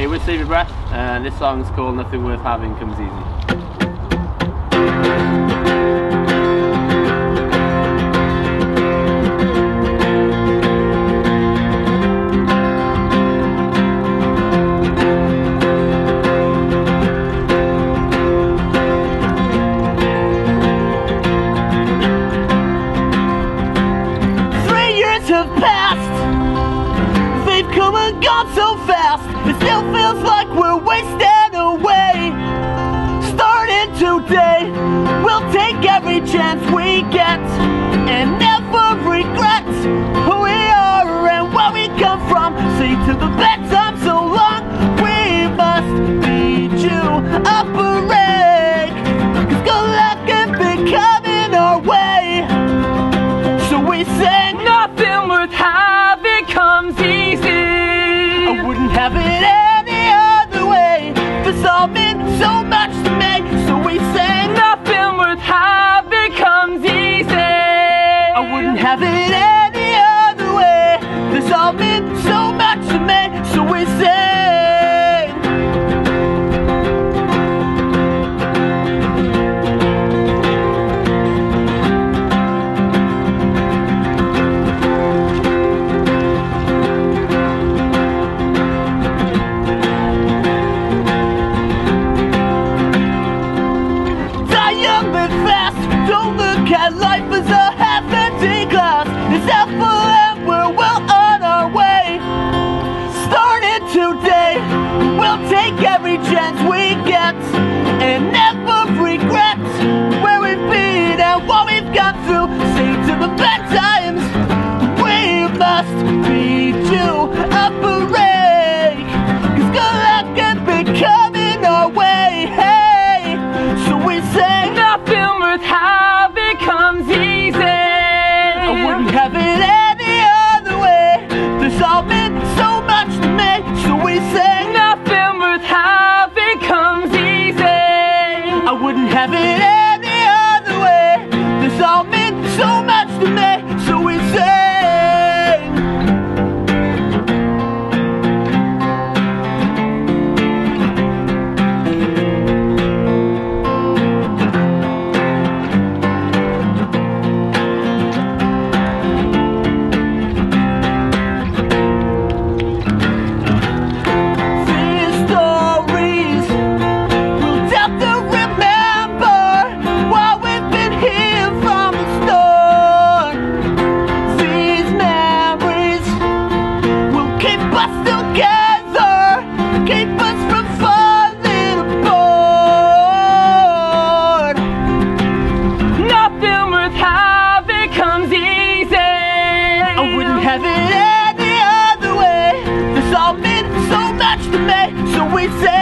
Haywood, Save Your Breath, uh, and this song's called Nothing Worth Having Comes Easy. Like we're wasting away. Starting today, we'll take every chance we get all so much to me. So we sang, Nothing worth having comes easy. I wouldn't have it Don't look at life is a half-empty glass. It's half full and we're well on our way. Starting today, we'll take every chance we get and never having comes easy. I wouldn't have it any other way. This all meant so much to me. So we say, Nothing worth having comes easy. I wouldn't have it together, keep us from falling apart. Nothing worth having comes easy. I wouldn't have it any other way. This all meant so much to me, so we said